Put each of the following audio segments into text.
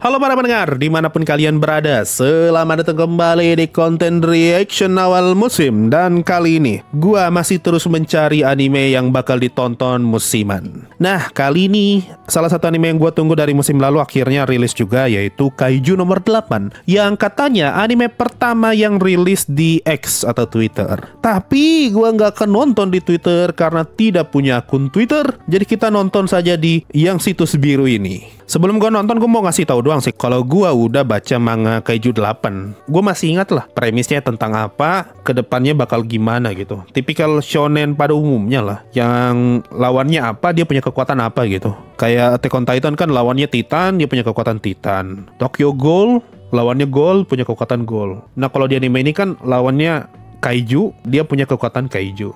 Halo para pendengar, di mana pun kalian berada, selamat datang kembali di konten reaction awal musim. Dan kali ini, gua masih terus mencari anime yang bakal ditonton musiman. Nah, kali ini, salah satu anime yang gua tunggu dari musim lalu akhirnya rilis juga Yaitu Kaiju nomor 8 Yang katanya anime pertama yang rilis di X atau Twitter. Tapi gua nggak akan nonton di Twitter karena tidak punya akun Twitter. Jadi kita nonton saja di yang situs biru ini. Sebelum gua nonton, gue mau ngasih tahu doang sih. Kalau gua udah baca manga Kaiju 8, gue masih ingat lah premisnya tentang apa, ke depannya bakal gimana gitu. Tipikal shonen pada umumnya lah. Yang lawannya apa, dia punya kekuatan apa gitu. Kayak Attack on Titan kan lawannya Titan, dia punya kekuatan Titan. Tokyo Ghoul, lawannya Ghoul, punya kekuatan Ghoul. Nah kalau di anime ini kan lawannya Kaiju, dia punya kekuatan Kaiju.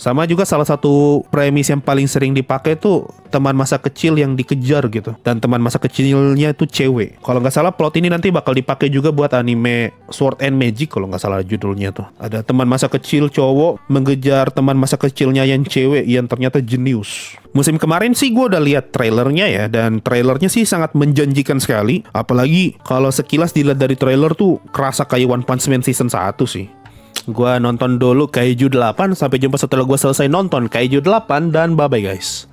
Sama juga salah satu premis yang paling sering dipakai tuh teman masa kecil yang dikejar gitu. Dan teman masa kecilnya itu cewek. Kalau nggak salah plot ini nanti bakal dipakai juga buat anime Sword and Magic kalau nggak salah judulnya tuh. Ada teman masa kecil cowok mengejar teman masa kecilnya yang cewek yang ternyata jenius. Musim kemarin sih gue udah lihat trailernya ya dan trailernya sih sangat menjanjikan sekali. Apalagi kalau sekilas dilihat dari trailer tuh kerasa kayak One Punch Man season 1 sih. Gua nonton dulu Kaiju 8 Sampai jumpa setelah gua selesai nonton Kaiju 8 Dan bye-bye guys.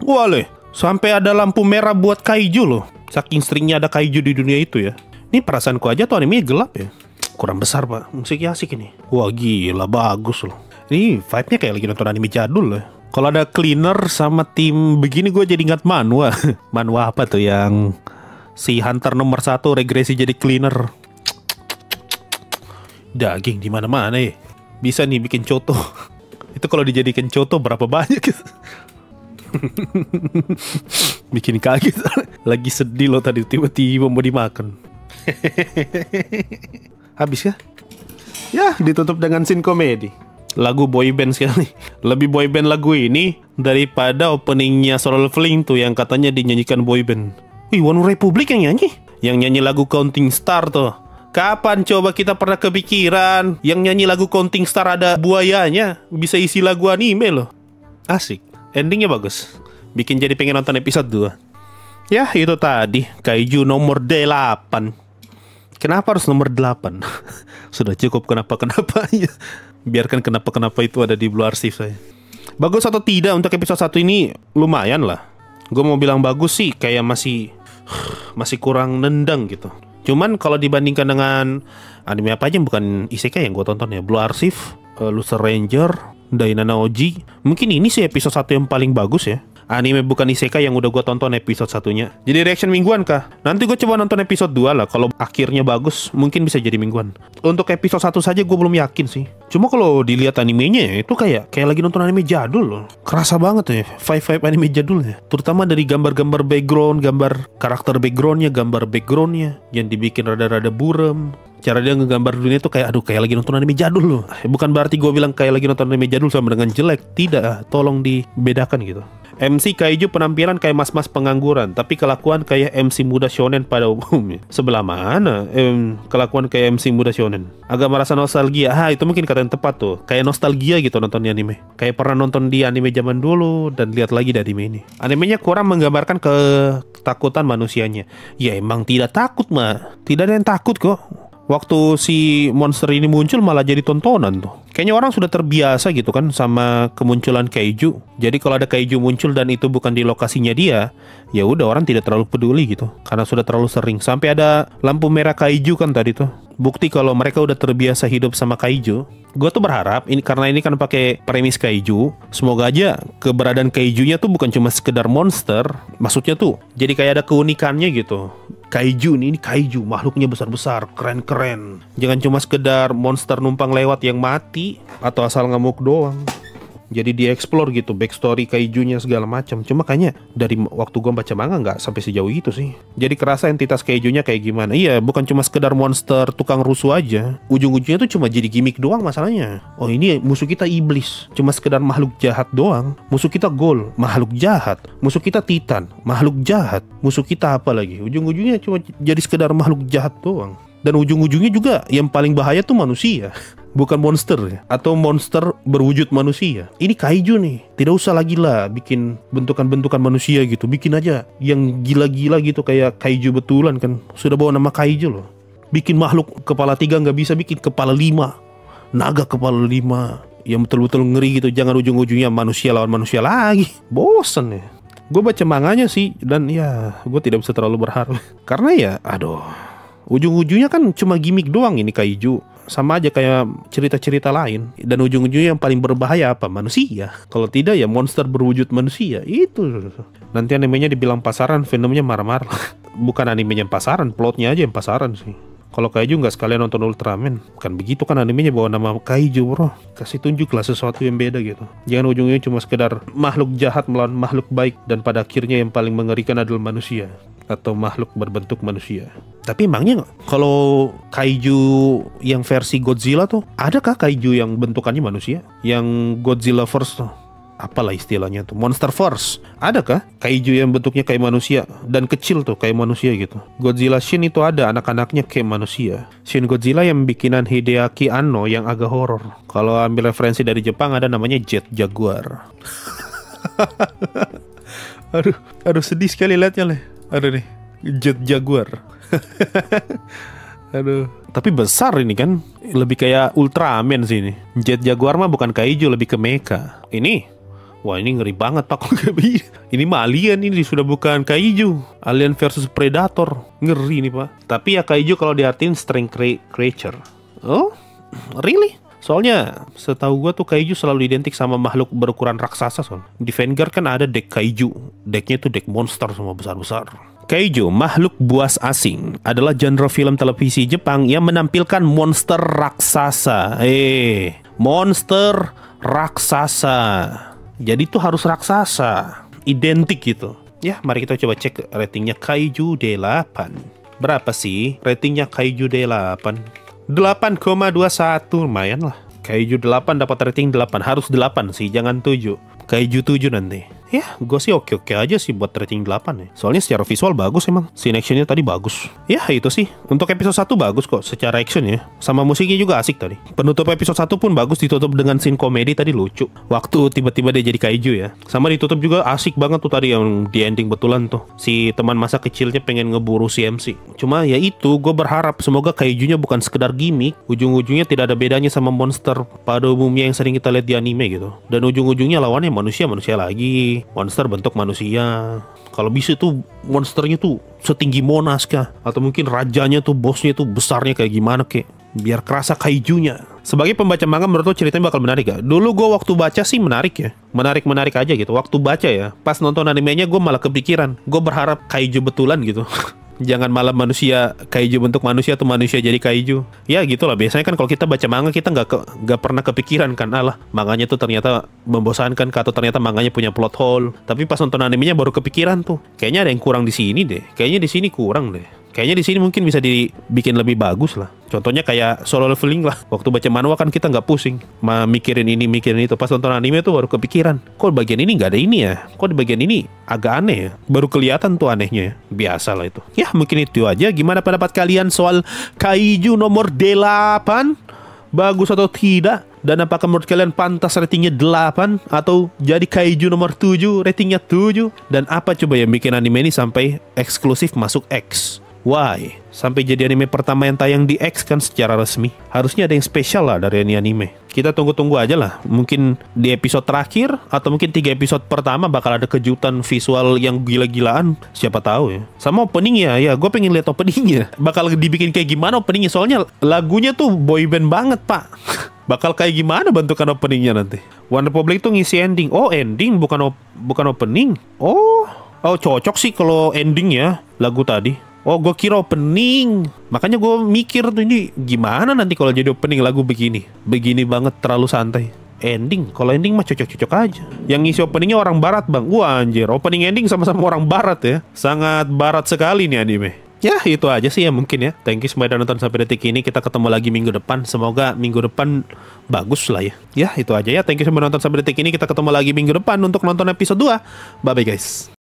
Wale Sampai ada lampu merah buat Kaiju loh. Saking seringnya ada Kaiju di dunia itu ya. Ini perasaanku aja tuh anime gelap ya. Kurang besar pak. Musiknya asik ini. Wah gila bagus loh. Ini vibe-nya kayak lagi nonton anime jadul loh kalau ada cleaner sama tim begini gue jadi ingat manwa. manwa apa tuh yang si hunter nomor satu regresi jadi cleaner. Daging di mana-mana ya. Bisa nih bikin coto. Itu kalau dijadikan coto berapa banyak gitu. bikin kaget. Lagi sedih loh tadi tiba-tiba mau dimakan. Habis ya? Ya, ditutup dengan scene komedi lagu boyband sekali. Lebih boyband lagu ini daripada openingnya Solo Fling tuh yang katanya dinyanyikan boyband. Wih, One Republic yang nyanyi? Yang nyanyi lagu Counting Star tuh. Kapan coba kita pernah kepikiran yang nyanyi lagu Counting Star ada buayanya bisa isi lagu anime loh. Asik. Endingnya bagus. Bikin jadi pengen nonton episode 2. Ya, itu tadi Kaiju nomor 8. Kenapa harus nomor 8? Sudah cukup kenapa-kenapa biarkan kenapa-kenapa itu ada di Blue Archive saya. Bagus atau tidak untuk episode satu ini lumayan lah. Gue mau bilang bagus sih kayak masih masih kurang nendang gitu. Cuman kalau dibandingkan dengan anime apa aja bukan isekai yang gue tonton ya, Blue Archive, uh, Loser Ranger, Dainana Oji, mungkin ini sih episode satu yang paling bagus ya anime bukan isekai yang udah gue tonton episode satunya. Jadi reaction mingguan kah? Nanti gue coba nonton episode 2 lah. Kalau akhirnya bagus, mungkin bisa jadi mingguan. Untuk episode 1 saja gue belum yakin sih. Cuma kalau dilihat animenya ya, itu kayak kayak lagi nonton anime jadul loh. Kerasa banget ya, five five anime jadulnya. Terutama dari gambar-gambar background, gambar karakter backgroundnya, gambar backgroundnya yang dibikin rada-rada burem cara dia ngegambar dunia itu kayak aduh kayak lagi nonton anime jadul loh bukan berarti gue bilang kayak lagi nonton anime jadul sama dengan jelek tidak tolong dibedakan gitu MC Kaiju penampilan kayak mas-mas pengangguran, tapi kelakuan kayak MC muda shonen pada umumnya. Sebelah mana em, kelakuan kayak MC muda shonen? Agak merasa nostalgia. Ah, itu mungkin kata yang tepat tuh. Kayak nostalgia gitu nonton di anime. Kayak pernah nonton di anime zaman dulu dan lihat lagi di anime ini. Animenya kurang menggambarkan ketakutan manusianya. Ya emang tidak takut mah. Tidak ada yang takut kok waktu si monster ini muncul malah jadi tontonan tuh. Kayaknya orang sudah terbiasa gitu kan sama kemunculan kaiju. Jadi kalau ada kaiju muncul dan itu bukan di lokasinya dia, ya udah orang tidak terlalu peduli gitu karena sudah terlalu sering. Sampai ada lampu merah kaiju kan tadi tuh. Bukti kalau mereka udah terbiasa hidup sama kaiju. Gue tuh berharap ini karena ini kan pakai premis kaiju, semoga aja keberadaan kaijunya tuh bukan cuma sekedar monster, maksudnya tuh jadi kayak ada keunikannya gitu kaiju nih ini kaiju makhluknya besar-besar keren-keren. Jangan cuma sekedar monster numpang lewat yang mati atau asal ngamuk doang jadi dieksplor gitu backstory kaijunya segala macam. Cuma kayaknya dari waktu gua baca manga nggak sampai sejauh itu sih. Jadi kerasa entitas kaijunya kayak gimana. Iya bukan cuma sekedar monster tukang rusuh aja. Ujung-ujungnya tuh cuma jadi gimmick doang masalahnya. Oh ini musuh kita iblis. Cuma sekedar makhluk jahat doang. Musuh kita gol makhluk jahat. Musuh kita titan makhluk jahat. Musuh kita apa lagi? Ujung-ujungnya cuma jadi sekedar makhluk jahat doang. Dan ujung-ujungnya juga yang paling bahaya tuh manusia bukan monster ya atau monster berwujud manusia. Ini kaiju nih tidak usah lagi lah bikin bentukan-bentukan manusia gitu. Bikin aja yang gila-gila gitu kayak kaiju betulan kan. Sudah bawa nama kaiju loh. Bikin makhluk kepala tiga nggak bisa bikin kepala lima. Naga kepala lima. Yang betul-betul ngeri gitu jangan ujung-ujungnya manusia lawan manusia lagi. Bosen ya. Gue baca manganya sih dan ya gue tidak bisa terlalu berharap. Karena ya aduh ujung-ujungnya kan cuma gimmick doang ini kaiju sama aja kayak cerita-cerita lain. Dan ujung-ujungnya yang paling berbahaya apa? Manusia. Kalau tidak ya monster berwujud manusia. Itu. Nanti animenya dibilang pasaran filmnya marah-marah. Bukan animenya yang pasaran plotnya aja yang pasaran sih. Kalau kaiju nggak sekalian nonton Ultraman. Kan begitu kan animenya bawa nama kaiju bro. Kasih tunjuklah sesuatu yang beda gitu. Jangan ujungnya cuma sekedar makhluk jahat melawan makhluk baik. Dan pada akhirnya yang paling mengerikan adalah manusia atau makhluk berbentuk manusia. Tapi emangnya kalau kaiju yang versi Godzilla tuh adakah kaiju yang bentukannya manusia? Yang Godzilla Force tuh? Apalah istilahnya tuh? Monster Force adakah kaiju yang bentuknya kayak manusia dan kecil tuh kayak manusia gitu? Godzilla Shin itu ada anak-anaknya kayak manusia. Shin Godzilla yang bikinan Hideaki Anno yang agak horor. Kalau ambil referensi dari Jepang ada namanya Jet Jaguar. Aduh aduh sedih sekali liatnya leh Aduh nih, jet Jaguar. Aduh. Tapi besar ini kan, lebih kayak Ultraman sih ini. Jet Jaguar mah bukan kaiju, lebih ke mecha. Ini, wah ini ngeri banget pak. ini mah alien ini sudah bukan kaiju. Alien versus Predator, ngeri nih pak. Tapi ya kaiju kalau diartin strength creature. Oh, really? Soalnya setahu gue tuh kaiju selalu identik sama makhluk berukuran raksasa son. Di Vanguard kan ada deck kaiju. Decknya tuh deck monster semua besar-besar. Kaiju, makhluk buas asing, adalah genre film televisi Jepang yang menampilkan monster raksasa. Eh, monster raksasa. Jadi tuh harus raksasa. Identik gitu. Ya, mari kita coba cek ratingnya Kaiju D8. Berapa sih ratingnya Kaiju D8? 8,21 lumayan lah. Kaiju 8 dapat rating 8 harus 8 sih jangan 7 Kaiju 7 nanti Ya, gue sih oke-oke aja sih buat rating 8 ya. Soalnya secara visual bagus emang. Scene actionnya tadi bagus. Ya, itu sih. Untuk episode 1 bagus kok secara action ya. Sama musiknya juga asik tadi. Penutup episode 1 pun bagus ditutup dengan scene komedi tadi lucu. Waktu tiba-tiba dia jadi kaiju ya. Sama ditutup juga asik banget tuh tadi yang di ending betulan tuh. Si teman masa kecilnya pengen ngeburu si MC. Cuma ya itu, gue berharap semoga kaijunya bukan sekedar gimmick. Ujung-ujungnya tidak ada bedanya sama monster pada umumnya yang sering kita lihat di anime gitu. Dan ujung-ujungnya lawannya manusia-manusia lagi monster bentuk manusia. Kalau bisa tuh monsternya tuh setinggi Monas kah? Atau mungkin rajanya tuh bosnya tuh besarnya kayak gimana kek? Biar kerasa kaijunya. Sebagai pembaca manga menurut lo ceritanya bakal menarik gak? Dulu gue waktu baca sih menarik ya. Menarik-menarik aja gitu. Waktu baca ya Pas nonton animenya gue malah kepikiran. Gue berharap kaiju betulan gitu jangan malah manusia kaiju bentuk manusia atau manusia jadi kaiju. Ya gitulah. Biasanya kan kalau kita baca manga kita nggak nggak pernah kepikiran kan alah manganya tuh ternyata membosankan atau ternyata manganya punya plot hole. Tapi pas nonton animenya baru kepikiran tuh. Kayaknya ada yang kurang di sini deh. Kayaknya di sini kurang deh Kayaknya di sini mungkin bisa dibikin lebih bagus lah. Contohnya kayak solo leveling lah. Waktu baca manhwa kan kita nggak pusing, mikirin ini mikirin itu. Pas nonton anime tuh baru kepikiran. Kok bagian ini nggak ada ini ya? Kok di bagian ini agak aneh ya? Baru kelihatan tuh anehnya ya. Biasa lah itu. Ya mungkin itu aja. Gimana pendapat kalian soal Kaiju nomor 8? Bagus atau tidak? Dan apakah menurut kalian pantas ratingnya 8 atau jadi kaiju nomor 7 ratingnya 7? Dan apa coba yang bikin anime ini sampai eksklusif masuk X? Why? Sampai jadi anime pertama yang tayang di X kan secara resmi. Harusnya ada yang spesial lah dari ini anime. Kita tunggu-tunggu aja lah. Mungkin di episode terakhir atau mungkin tiga episode pertama bakal ada kejutan visual yang gila-gilaan. Siapa tahu ya. Sama openingnya ya, gue pengen lihat openingnya. Bakal dibikin kayak gimana openingnya? Soalnya lagunya tuh boyband banget pak. bakal kayak gimana bentukan openingnya nanti? One Republic tuh ngisi ending. Oh ending bukan op bukan opening. Oh Oh cocok sih kalau ending ya lagu tadi. Oh gue kira opening. Makanya gue mikir tuh ini Gimana nanti kalau jadi opening lagu begini? Begini banget terlalu santai. Ending Kalau ending mah cocok-cocok aja. Yang ngisi openingnya orang barat bang. Wah anjir. Opening ending sama-sama orang barat ya. Sangat barat sekali nih anime. Ya itu aja sih ya mungkin ya. Thank you semua udah nonton sampai detik ini. Kita ketemu lagi minggu depan. Semoga minggu depan bagus lah ya. Ya itu aja ya. Thank you semua nonton sampai detik ini. Kita ketemu lagi minggu depan Untuk nonton episode 2 Bye bye guys